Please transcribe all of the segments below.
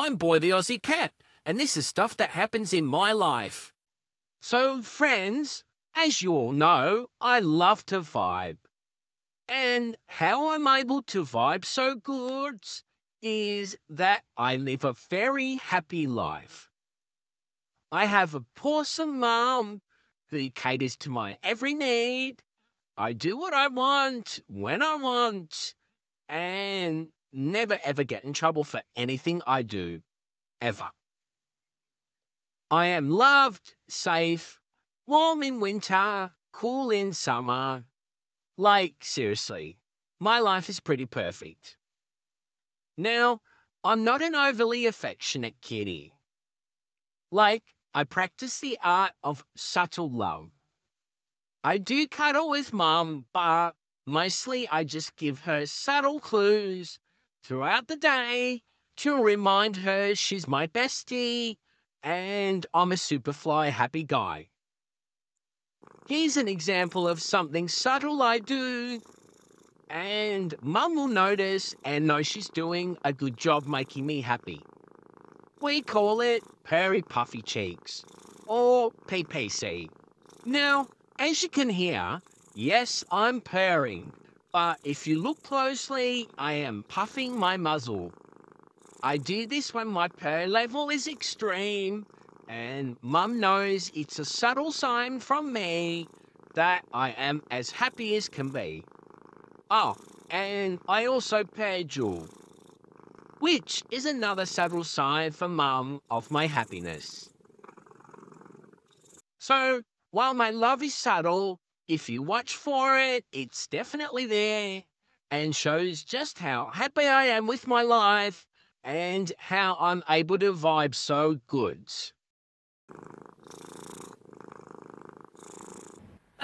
I'm Boy the Aussie Cat, and this is stuff that happens in my life. So, friends, as you all know, I love to vibe. And how I'm able to vibe so good is that I live a very happy life. I have a awesome mum who caters to my every need. I do what I want when I want and never ever get in trouble for anything I do. Ever. I am loved, safe, warm in winter, cool in summer. Like, seriously, my life is pretty perfect. Now, I'm not an overly affectionate kitty. Like, I practice the art of subtle love. I do cuddle with mum, but mostly I just give her subtle clues throughout the day to remind her she's my bestie and I'm a superfly happy guy. Here's an example of something subtle I do, and mum will notice and know she's doing a good job making me happy. We call it Purry Puffy Cheeks, or PPC. Now, as you can hear, yes, I'm purring, but if you look closely, I am puffing my muzzle. I do this when my purr level is extreme, and Mum knows it's a subtle sign from me that I am as happy as can be. Oh, and I also purr Jewel, which is another subtle sign for Mum of my happiness. So, while my love is subtle, if you watch for it, it's definitely there and shows just how happy I am with my life and how I'm able to vibe so good.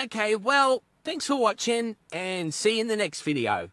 Okay, well, thanks for watching and see you in the next video.